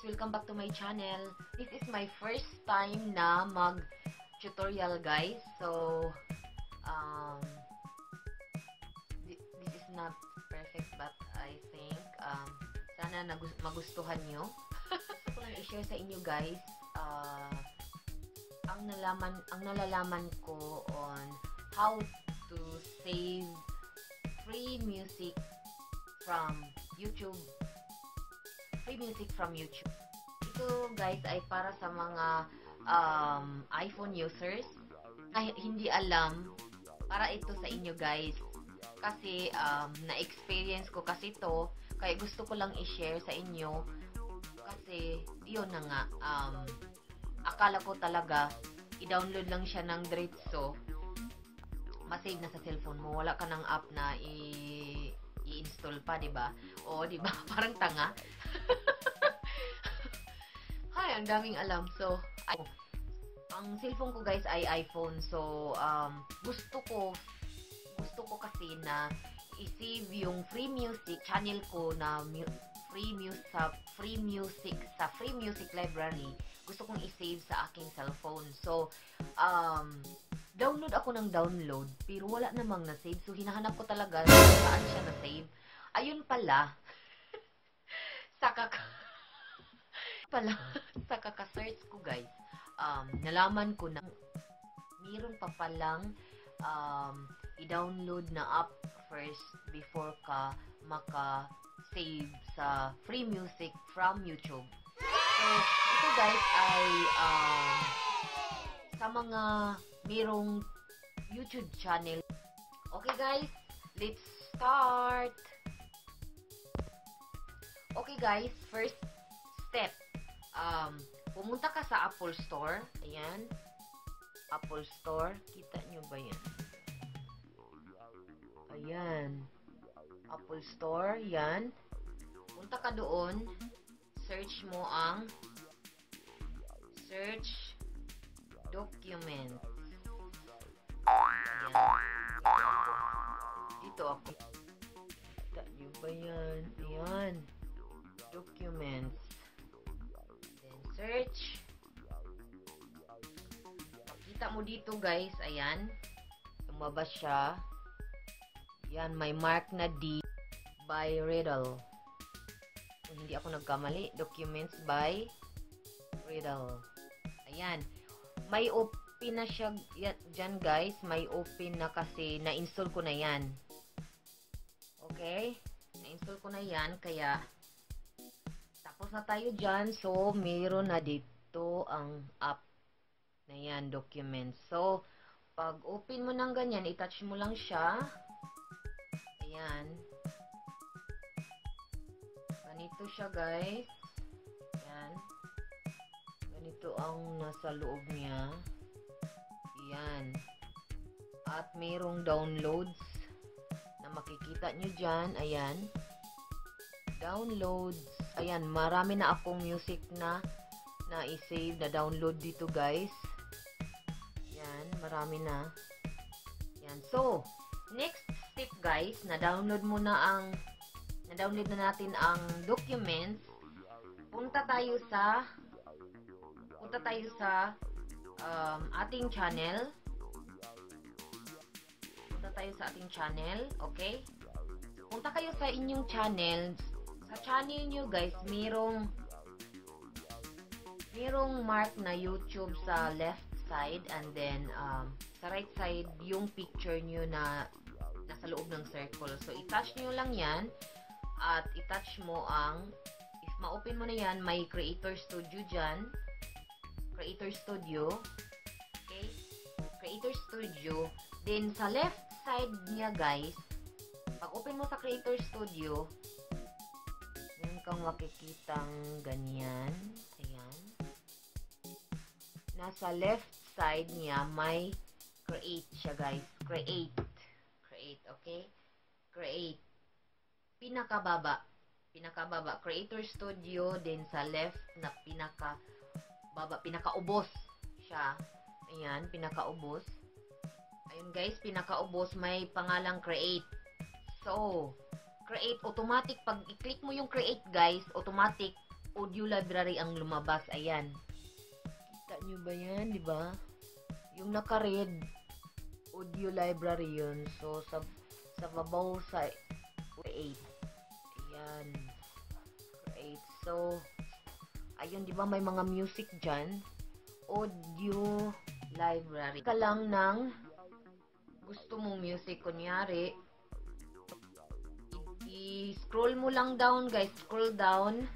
Welcome back to my channel. This is my first time na mag-tutorial, guys. So, um, thi- this is not perfect, but I think, um, sana magustuhan nyo. Gusto ko lang i-share sa inyo, guys, uh, ang nalaman, ang nalalaman ko on how to save free music from YouTube free music from YouTube. Ito guys ay para sa mga um, iPhone users na hindi alam para ito sa inyo guys. Kasi um, na-experience ko kasi ito kaya gusto ko lang i-share sa inyo kasi yun na nga um, akala ko talaga i-download lang siya ng diretso masave na sa cellphone mo wala ka ng app na i- i-install pa, 'di ba? O, 'di ba? Parang tanga. Hay, ang daming alam. So, ay, ang cellphone ko guys ay iPhone. So, um, gusto ko gusto ko kasi na i-save yung free music channel ko na mu- free music sa free music sa free music library. Gusto kong i-save sa aking cellphone. So, um, download ako ng download, pero wala namang na-save. So, hinahanap ko talaga saan siya na-save. Ayun pala, sa kaka... pala, sa kaka-search ko, guys, um, nalaman ko na mayroon pa palang um, i-download na app first before ka maka-save sa free music from YouTube. So, ito guys ay um, sa mga merong YouTube channel. Okay guys, let's start! Okay guys, first step. Um, pumunta ka sa Apple Store. Ayan. Apple Store. Kita nyo ba yan? Ayan. Apple Store. Yan. Punta ka doon. Search mo ang search document. Dito ako. Kita nyo ba yan? Ayan. Documents. Then, search. Makita mo dito, guys. Ayan. Lumabas siya. Yan, may mark na D by Riddle. Kung hindi ako nagkamali, documents by Riddle. Ayan. May open na siya ya- dyan, guys. May open na kasi na-install ko na yan. Okay? Na-install ko na yan, kaya tapos na tayo dyan. So, mayroon na dito ang app na yan, documents. So, pag open mo ng ganyan, itouch mo lang siya. Ayan. Ganito siya, guys. Ayan. Ganito ang nasa loob niya. Ayan. At mayroong downloads na makikita nyo dyan. Ayan. Downloads. Ayan, marami na akong music na na i-save, na download dito, guys. Yan, marami na. Yan. So, next step, guys, na download mo na ang na download na natin ang documents. Punta tayo sa punta tayo sa um, ating channel. Punta tayo sa ating channel, okay? Punta kayo sa inyong channel. Sa channel nyo, guys, merong merong mark na YouTube sa left side and then um, sa right side yung picture nyo na nasa loob ng circle. So, i-touch nyo lang yan at i-touch mo ang if ma-open mo na yan, may Creator Studio dyan. Creator Studio. Okay? Creator Studio. Then, sa left side niya, guys, pag open mo sa Creator Studio, meron kang makikitang ganyan. Ayan. Nasa left side niya, may create siya, guys. Create. Create, okay? Create. Pinakababa. Pinakababa. Creator Studio. Then, sa left na pinaka baba, pinakaubos siya. Ayan, pinakaubos. Ayun, guys, pinakaubos. May pangalang create. So, create automatic pag i-click mo yung create guys automatic audio library ang lumabas. Ayan. Kita nyo ba yan, di ba? Yung naka-red, audio library yun. So, sa, sa babaw sa 8. Ayan. Create. So, ayun, di ba may mga music dyan? Audio library. Ka lang ng gusto mong music, kunyari, i-scroll mo lang down, guys. Scroll down.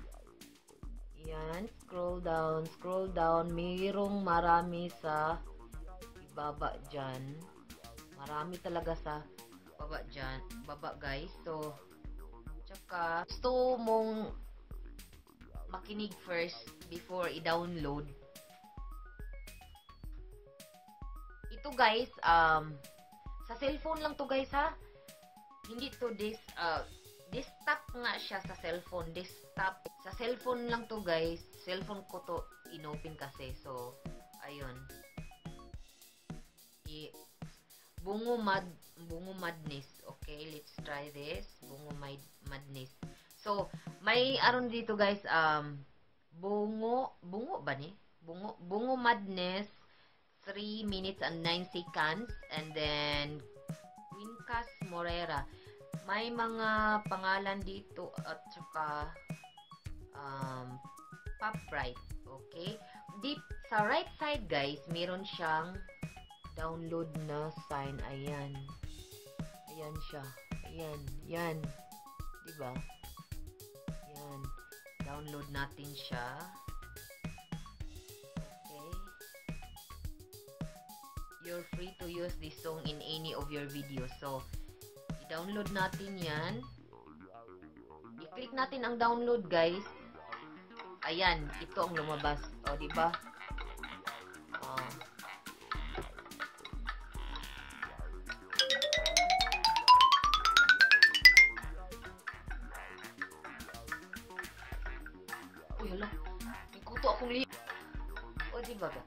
Yan. Scroll down. Scroll down. Mayroong marami sa ibaba dyan. Marami talaga sa baba dyan. Baba, guys. So, tsaka, gusto mong makinig first before i-download. Ito, guys, um, sa cellphone lang to, guys, ha? Hindi to this, uh, desktop nga siya sa cellphone. Desktop. Sa cellphone lang to, guys. Cellphone ko to inopen kasi. So, ayun. I bungo mad bungo madness. Okay, let's try this. Bungo mad madness. So, may aron dito, guys, um bungo bungo ba ni? Bungo bungo madness 3 minutes and 9 seconds and then Wincas Morera may mga pangalan dito at saka um, pop right. Okay? Deep, sa right side, guys, meron siyang download na sign. Ayan. Ayan siya. Ayan. Yan. Diba? Ayan. Download natin siya. Okay. You're free to use this song in any of your videos. So, I-download natin yan. I-click natin ang download, guys. Ayan, ito ang lumabas. O, di ba? Ba?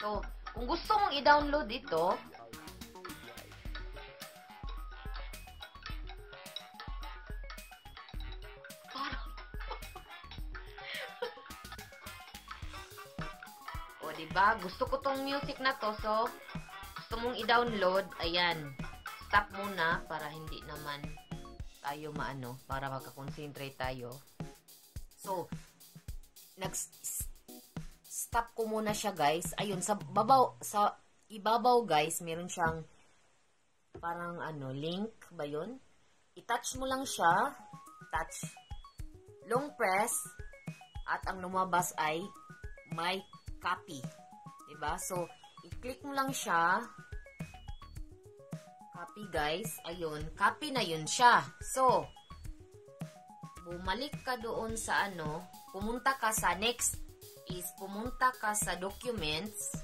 So, kung gusto mong i-download ito, O, diba? Gusto ko tong music na to. So, gusto mong i-download. Ayan. Stop muna para hindi naman tayo maano. Para makakonsentrate tayo. So, nag-stop ko muna siya, guys. Ayun, sa babaw, sa ibabaw, guys, meron siyang parang ano, link ba yun? I-touch mo lang siya. Touch. Long press. At ang lumabas ay may copy. 'Di ba? So, i-click mo lang siya. Copy, guys. Ayun, copy na 'yun siya. So, bumalik ka doon sa ano, pumunta ka sa next is pumunta ka sa documents.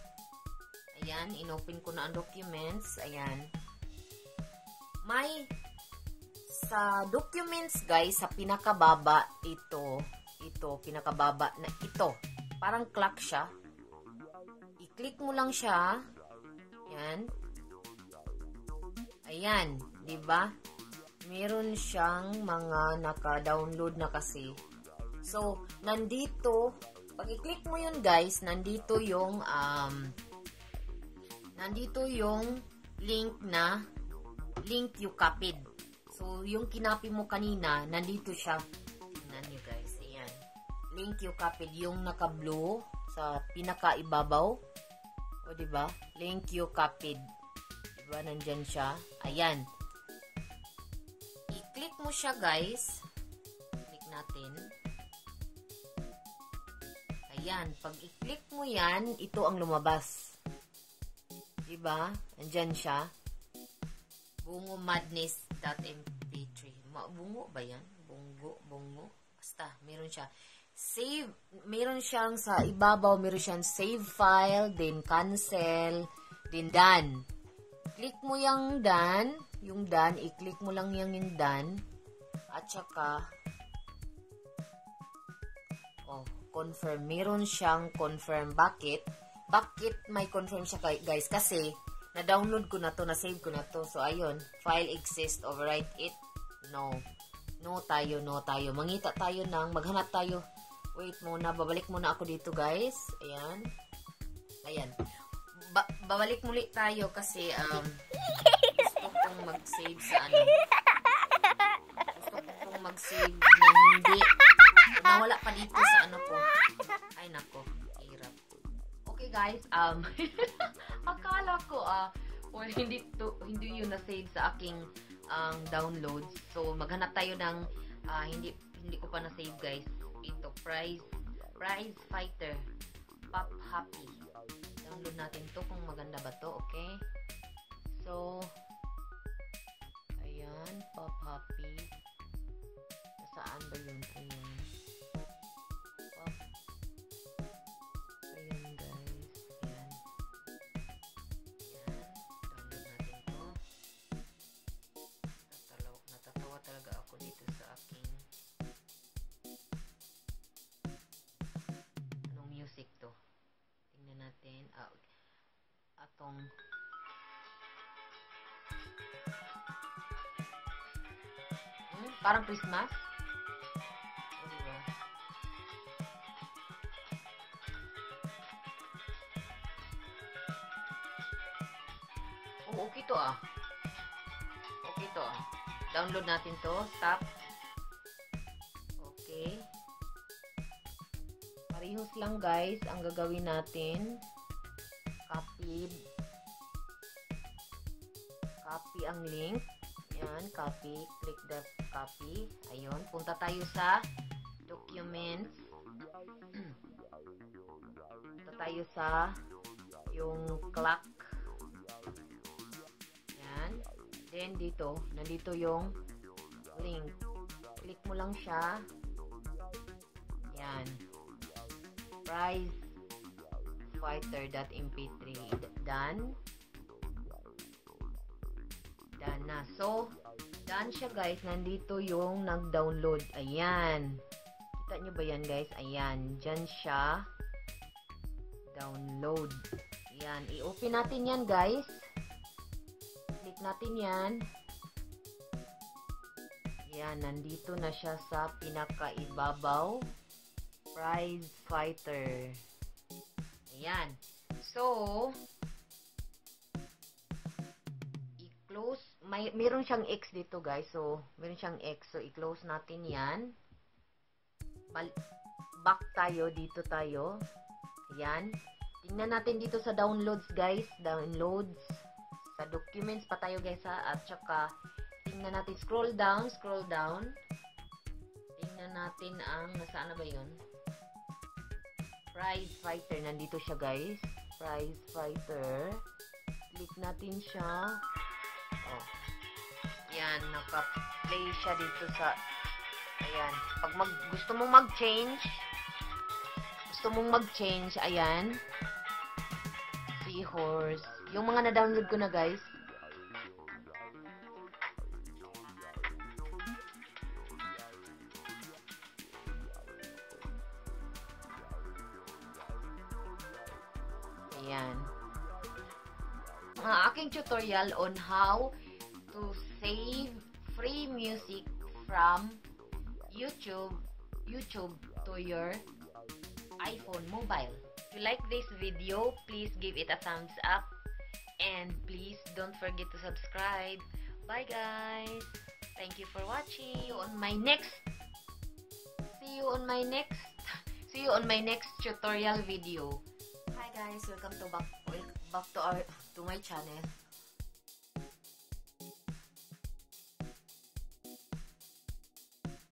Ayan, inopen ko na ang documents. Ayan. May sa documents, guys, sa pinakababa ito, ito, pinakababa na ito. Parang clock siya. I-click mo lang siya. Yan. Ayan, 'di ba? Meron siyang mga naka-download na kasi. So, nandito, pag i-click mo 'yun, guys, nandito yung um nandito yung link na link you copied. So, yung kinapi mo kanina, nandito siya. Tingnan niyo, guys. Ayan. Link you copied yung naka-blue sa pinaka-ibabaw. O, ba? Link you copied. Di ba? Nandyan siya. Ayan. I-click mo siya, guys. Click natin. Ayan. Pag i-click mo yan, ito ang lumabas. Di ba? Nandyan siya. Bungo madness.mp3. Bungo ba yan? Bungo, bungo. Basta, meron siya save, meron siyang sa ibabaw, meron siyang save file, then cancel, then done. Click mo yung done, yung done, i-click mo lang yung yung done, at saka, oh, confirm. Meron siyang confirm. Bakit? Bakit may confirm siya guys? Kasi, na-download ko na to, na-save ko na to. So, ayun, file exists, overwrite it, no. No tayo, no tayo. Mangita tayo ng, maghanap tayo Wait muna, babalik muna ako dito guys. Ayan. Ayan. Ba babalik muli tayo kasi um, gusto kong mag-save sa ano. Gusto kong mag-save na hindi. Nawala pa dito sa ano ko. Ay nako, hirap. Okay guys, um, akala ko ah, or hindi to, hindi yun na-save sa aking um, downloads. So maghanap tayo ng ah, hindi hindi ko pa na-save guys ito, prize, prize fighter, pop happy. Download natin to kung maganda ba to, okay? So, ayan, pop happy. Saan ba yun? Ayan. Natin. Ah, atong hmm, parang Christmas. Oh, okay to ah. Okay to ah. Download natin to. Stop. Parehos lang guys ang gagawin natin. Copy. Copy ang link. Yan, copy. Click the copy. Ayun, punta tayo sa documents. punta tayo sa yung clock. Yan. Then dito, nandito yung link. Click mo lang siya. prizefighter.mp3 done. Done na. So done siya guys. Nandito yung nag-download. Ayan. Kita nyo ba yan guys? Ayan. Dyan siya. Download. Ayan. I-open natin yan guys. Click natin yan. Ayan. Nandito na siya sa pinakaibabaw prize fighter. Ayan. So, i-close. May, meron siyang X dito, guys. So, meron siyang X. So, i-close natin yan. Bal back tayo. Dito tayo. Ayan. Tingnan natin dito sa downloads, guys. Downloads. Sa documents pa tayo, guys, ha. At saka, tingnan natin. Scroll down. Scroll down. Tingnan natin ang, nasaan na ba yun? Prize Fighter. Nandito siya, guys. Prize Fighter. Click natin siya. Oh. Yan, naka-play siya dito sa ayan. Pag mag, gusto mong mag-change, gusto mong mag-change, ayan. Seahorse. Yung mga na-download ko na, guys. Tutorial on how to save free music from YouTube YouTube to your iPhone mobile. If you like this video, please give it a thumbs up and please don't forget to subscribe. Bye guys. Thank you for watching. On my next See you on my next See you on my next tutorial video. Hi guys, welcome to back back to our to my channel.